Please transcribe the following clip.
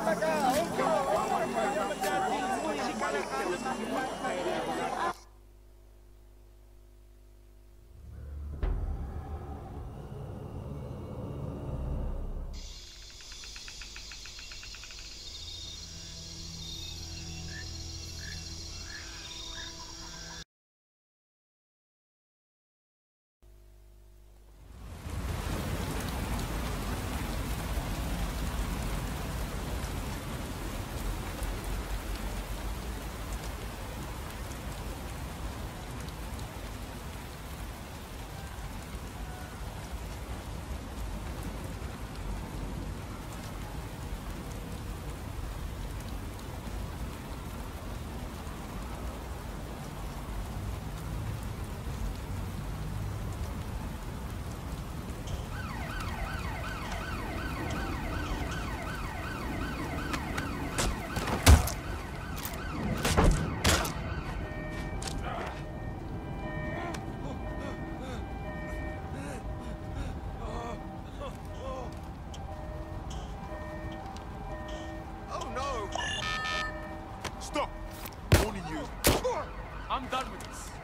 ¡Vamos! ¡Vamos! ¡Vamos! Stop! Warning you. I'm done with this.